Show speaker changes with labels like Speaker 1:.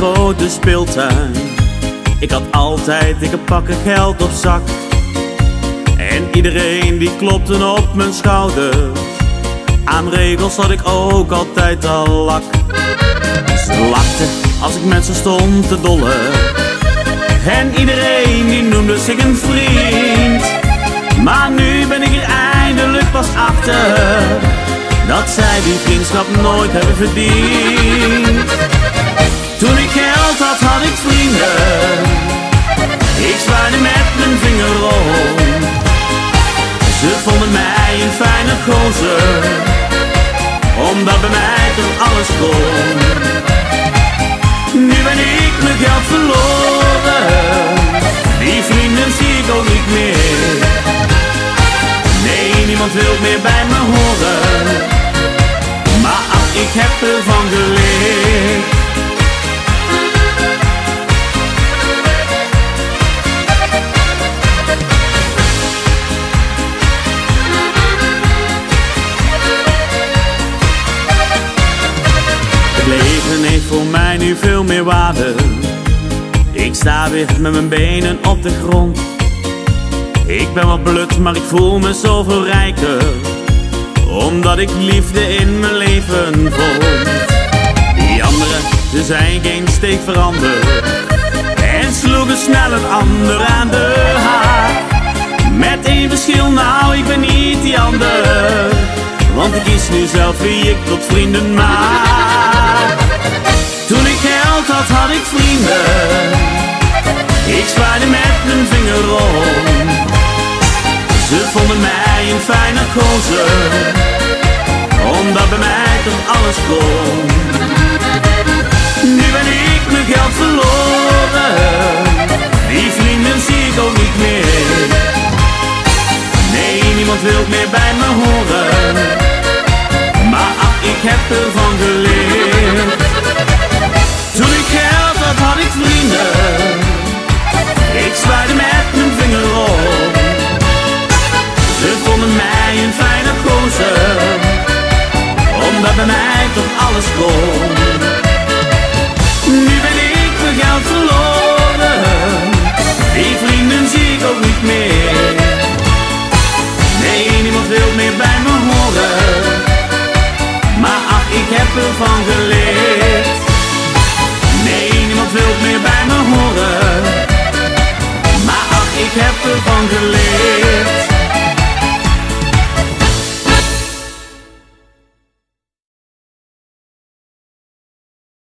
Speaker 1: grote speeltuin. Ik had altijd dikke pakken geld op zak. En iedereen die klopte op mijn schouder. Aan regels had ik ook altijd al lak. Ze lachten als ik met ze stond te dollen. En iedereen die noemde zich een vriend. Maar nu ben ik er eindelijk pas achter dat zij die vriendschap nooit hebben verdiend. Ze vonden mij een fijne gozer, omdat bij mij toch alles kon. Mij nu veel meer waarde. Ik sta weer met mijn benen op de grond. Ik ben wat blut, maar ik voel me zoveel rijker. Omdat ik liefde in mijn leven vond. Die anderen, ze zijn geen steek veranderd. En sloegen snel een ander aan de haak. Met één verschil, nou ik ben niet die ander. Want ik kies nu zelf wie ik tot vrienden maak. Toen ik geld had, had ik vrienden. Ik zwaaide met mijn vinger rond. Ze vonden mij een fijne gozer, omdat bij mij toch alles kon. Nu ben ik mijn geld verloren, die vrienden zie ik ook niet meer. Nee, niemand wil meer bij me horen, omdat bij mij toch alles kon. Nu ben ik mijn geld verloren, die vrienden zie ik ook niet meer. Nee, niemand wil meer bij me horen, maar ach, ik heb ervan geleerd.